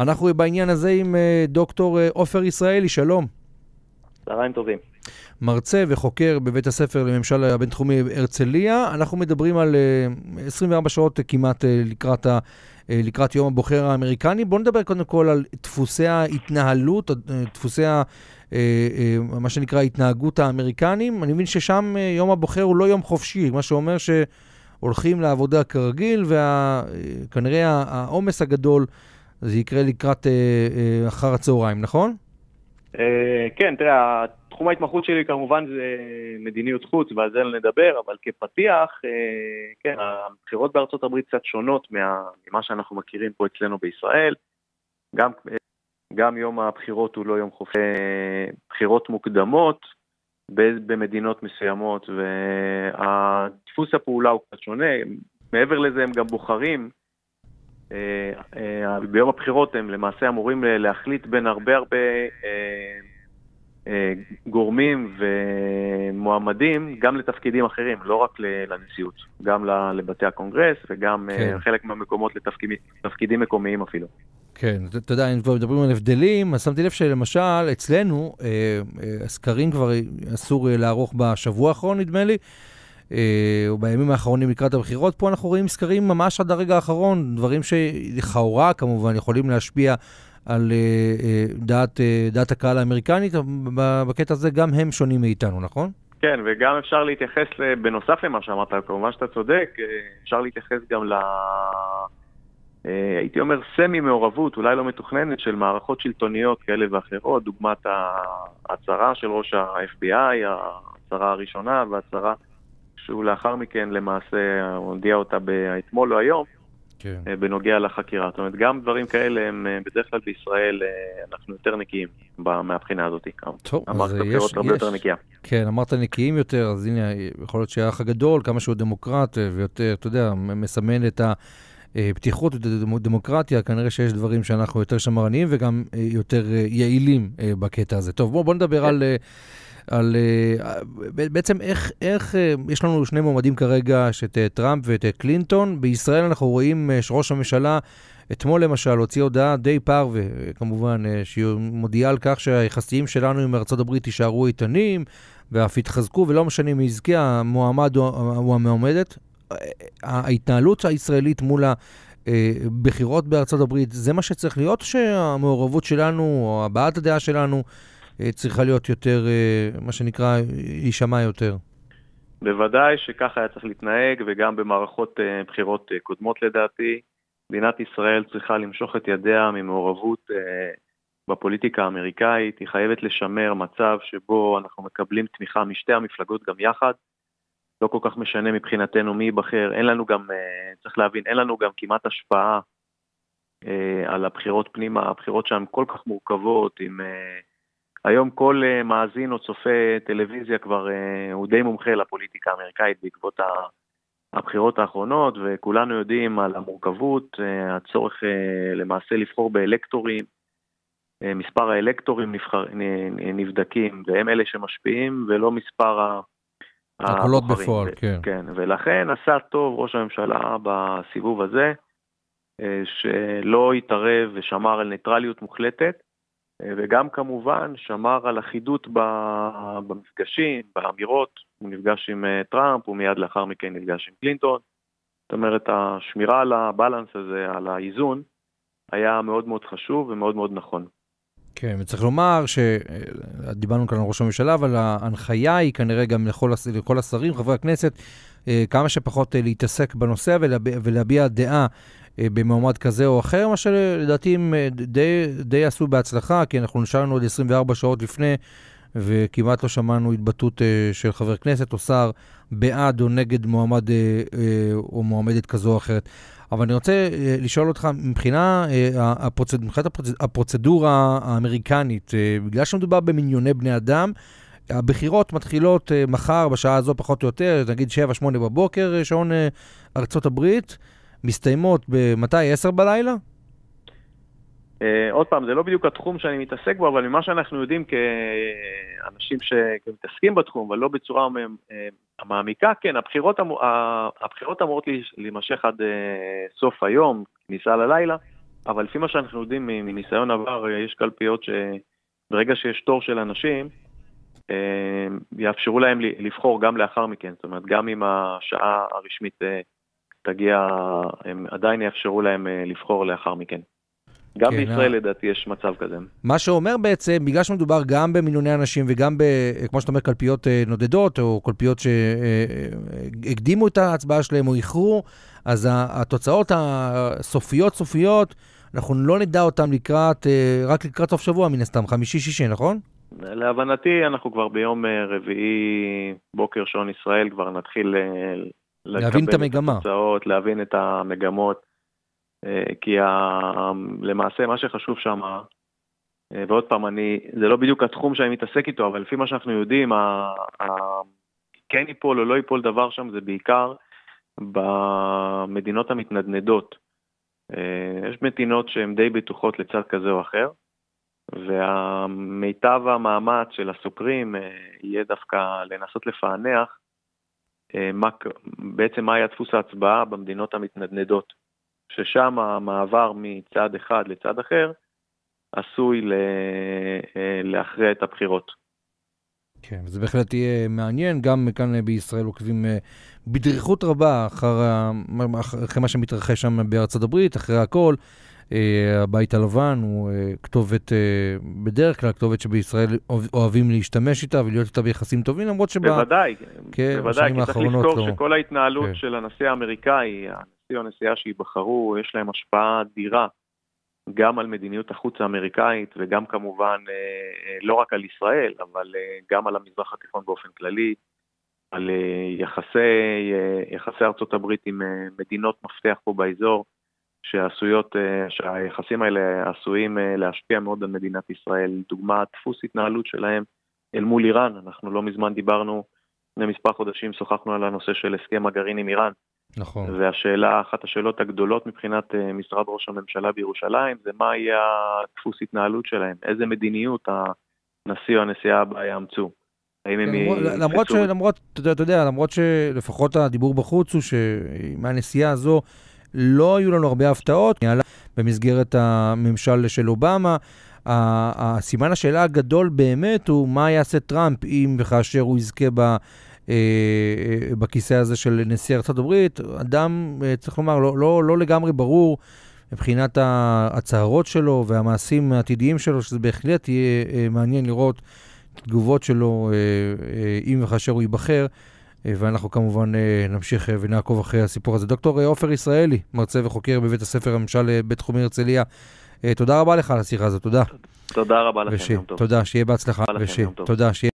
אנחנו בעניין הזה עם דוקטור עופר ישראלי, שלום. צהריים טובים. מרצה וחוקר בבית הספר לממשל הבינתחומי הרצליה. אנחנו מדברים על 24 שעות כמעט לקראת, ה, לקראת יום הבוחר האמריקני. בואו נדבר קודם כל על דפוסי ההתנהלות, דפוסי ה... מה שנקרא התנהגות האמריקנים. אני מבין ששם יום הבוחר הוא לא יום חופשי, מה שאומר שהולכים לעבודה כרגיל, וכנראה העומס הגדול זה יקרה לקראת אחר הצהריים, נכון? כן, תראה, תחום ההתמחות שלי כמובן זה מדיניות חוץ, ועל זה נדבר, אבל כפתיח, כן, הבחירות בארצות הברית קצת שונות ממה שאנחנו מכירים פה אצלנו בישראל. גם, גם יום הבחירות הוא לא יום חופשי, בחירות מוקדמות במדינות מסוימות, ודפוס הפעולה הוא קצת שונה. מעבר לזה הם גם בוחרים ביום הבחירות הם למעשה אמורים להחליט בין הרבה הרבה גורמים ומועמדים גם לתפקידים אחרים, לא רק לנשיאות, גם לבתי הקונגרס וגם כן. חלק מהמקומות לתפקידים מקומיים אפילו. כן, אתה יודע, אם כבר מדברים על הבדלים, אז שמתי לב שלמשל, אצלנו, הסקרים כבר אסור לערוך בשבוע האחרון, נדמה לי, או בימים האחרונים לקראת הבחירות, פה אנחנו רואים סקרים ממש עד הרגע האחרון, דברים שלכאורה כמובן יכולים להשפיע על דעת, דעת הקהל האמריקנית, בקטע הזה גם הם שונים מאיתנו, נכון? כן, וגם אפשר להתייחס, בנוסף למה שאמרת, כמובן שאתה צודק, אפשר להתייחס גם ל... הייתי אומר סמי מעורבות, אולי לא מתוכננת, של מערכות שלטוניות כאלה ואחרות, דוגמת ההצהרה של ראש ה-FBI, ההצהרה הראשונה וההצהרה שהוא לאחר מכן למעשה הודיע אותה אתמול או היום, כן. בנוגע לחקירה. זאת אומרת, גם דברים כאלה הם בדרך כלל בישראל, אנחנו יותר נקיים מהבחינה הזאת. טוב, אז יש, הרבה יש. יותר נקייה. כן, אמרת נקיים יותר, אז הנה, יכול להיות שהאח הגדול, כמה שהוא דמוקרט ויותר, אתה יודע, מסמן את ה... פתיחות ודמוקרטיה, כנראה שיש דברים שאנחנו יותר שמרניים וגם יותר יעילים בקטע הזה. טוב, בואו בוא נדבר כן. על... על בעצם איך, איך יש לנו שני מועמדים כרגע, שאת טראמפ ואת קלינטון. בישראל אנחנו רואים שראש הממשלה אתמול למשל הוציא הודעה די פרווה, כמובן, שהיא מודיעה על כך שהיחסים שלנו עם הברית יישארו איתנים ואף יתחזקו, ולא משנה מי יזכה, המועמד הוא המועמדת. ההתנהלות הישראלית מול הבחירות בארצות הברית, זה מה שצריך להיות, שהמעורבות שלנו, או הבעת הדעה שלנו, צריכה להיות יותר, מה שנקרא, להישמע יותר? בוודאי שככה היה צריך להתנהג, וגם במערכות בחירות קודמות לדעתי. מדינת ישראל צריכה למשוך את ידיה ממעורבות בפוליטיקה האמריקאית, היא חייבת לשמר מצב שבו אנחנו מקבלים תמיכה משתי המפלגות גם יחד. לא כל כך משנה מבחינתנו מי ייבחר, אין לנו גם, צריך להבין, אין לנו גם כמעט השפעה על הבחירות פנימה, הבחירות שהן כל כך מורכבות, עם היום כל uh, מאזין או צופה טלוויזיה כבר uh, הוא די מומחה לפוליטיקה האמריקאית בעקבות הבחירות האחרונות, וכולנו יודעים על המורכבות, uh, הצורך למעשה לבחור באלקטורים, מספר האלקטורים נבחר, נבדקים, והם אלה שמשפיעים, ולא מספר ה... הקולות בפועל, כן. כן, ולכן עשה טוב ראש הממשלה בסיבוב הזה, שלא התערב ושמר על ניטרליות מוחלטת. וגם כמובן שמר על אחידות במפגשים, באמירות, הוא נפגש עם אה, טראמפ, ומיד לאחר מכן נפגש עם קלינטון. זאת אומרת, השמירה על הבלנס הזה, על האיזון, היה מאוד מאוד חשוב ומאוד מאוד נכון. כן, וצריך לומר שדיברנו כאן על ראש הממשלה, אבל ההנחיה היא כנראה גם לכל, לכל השרים, חברי הכנסת, אה, כמה שפחות אה, להתעסק בנושא ולהביע, דעה אה, במועמד כזה או אחר, מה שלדעתי הם די, די עשו בהצלחה, כי אנחנו נשארנו עוד 24 שעות לפני, וכמעט לא שמענו התבטאות של חבר כנסת או שר בעד או נגד מועמד או מועמדת כזו או אחרת. אבל אני רוצה לשאול אותך, מבחינה, הפרוצד... מבחינת הפרוצד... הפרוצדורה האמריקנית, בגלל שמדובר במיליוני בני אדם, הבחירות מתחילות מחר בשעה הזו פחות או יותר, נגיד 7-8 בבוקר, שעון ארצות הברית, מסתיימות במתי? 10 בלילה? Uh, עוד פעם, זה לא בדיוק התחום שאני מתעסק בו, אבל ממה שאנחנו יודעים כאנשים שמתעסקים בתחום, אבל לא בצורה מעמיקה, כן, הבחירות, אמור, הבחירות אמורות להימשך עד uh, סוף היום, כניסה ללילה, אבל לפי מה שאנחנו יודעים מניסיון עבר, יש קלפיות שברגע שיש תור של אנשים, יאפשרו להם לבחור גם לאחר מכן, זאת אומרת, גם אם השעה הרשמית תגיע, הם עדיין יאפשרו להם לבחור לאחר מכן. גם כן, בישראל לדעתי יש מצב כזה. מה שאומר בעצם, בגלל שמדובר גם במיליוני אנשים וגם ב, כמו שאתה אומר, קלפיות אה, נודדות, או קלפיות שהקדימו את ההצבעה שלהם או איחרו, אז התוצאות הסופיות סופיות, אנחנו לא נדע אותן לקראת, אה, רק לקראת סוף שבוע מן הסתם, חמישי-שישי, נכון? להבנתי, אנחנו כבר ביום אה, רביעי, בוקר שעון ישראל, כבר נתחיל להבין את המגמה. את התוצאות, להבין את המגמות. אה, כי ה... למעשה מה שחשוב שם, אה, ועוד פעם, אני, זה לא בדיוק התחום שאני מתעסק איתו, אבל לפי מה שאנחנו יודעים, ה... ה... כן ייפול או לא ייפול דבר שם זה בעיקר במדינות המתנדנדות. אה, יש מדינות שהן די בטוחות לצד כזה או אחר, והמיטב המאמץ של הסוקרים יהיה דווקא לנסות לפענח מה, בעצם מה היה דפוס ההצבעה במדינות המתנדנדות. ששם המעבר מצד אחד לצד אחר עשוי אה, להכריע את הבחירות. כן, זה בהחלט יהיה מעניין. גם כאן בישראל עוקבים אה, בדריכות רבה אחר, אחרי מה שמתרחש שם בארצות הברית, אחרי הכל. אה, הבית הלבן הוא כתובת, בדרך כלל כתובת שבישראל אוהבים להשתמש איתה ולהיות איתה ביחסים טובים, למרות שב... בוודאי, כן, בוודאי, כי צריך לזכור לא... שכל ההתנהלות כן. של הנשיא האמריקאי, הנשיא או הנשיאה שייבחרו, יש להם השפעה אדירה גם על מדיניות החוץ האמריקאית וגם כמובן אה, אה, לא רק על ישראל, אבל אה, גם על המזרח התיכון באופן כללי, על יחסי, יחסי ארצות הברית עם מדינות מפתח פה באזור, שעשויות, שהיחסים האלה עשויים להשפיע מאוד על מדינת ישראל. דוגמה, דפוס התנהלות שלהם אל מול איראן, אנחנו לא מזמן דיברנו, לפני מספר חודשים שוחחנו על הנושא של הסכם הגרעין עם איראן. נכון. והשאלה, אחת השאלות הגדולות מבחינת אה, משרד ראש הממשלה בירושלים, זה מה יהיה הדפוס התנהלות שלהם, איזה מדיניות הנשיא או הנשיאה הבאה יאמצו. האם הם כן, למרות, ש, למרות, אתה יודע, למרות שלפחות הדיבור בחוץ הוא שמהנסיעה הזו לא היו לנו הרבה הפתעות. במסגרת הממשל של אובמה, הסימן השאלה הגדול באמת הוא מה יעשה טראמפ אם וכאשר הוא יזכה בכיסא הזה של נשיא ארה"ב, אדם, אה, צריך לומר, לא, לא, לא לגמרי ברור מבחינת הצהרות שלו והמעשים העתידיים שלו, שזה בהחלט יהיה אה, מעניין לראות את התגובות שלו אם וכאשר הוא ייבחר. ואנחנו כמובן נמשיך ונעקוב אחרי הסיפור הזה. דוקטור עופר ישראלי, מרצה וחוקר בבית הספר הממשל בית תחומי הרצליה, תודה רבה לך על השיחה הזאת, תודה. תודה רבה לכם, יום טוב. תודה, שיהיה בהצלחה. תודה, שיהיה...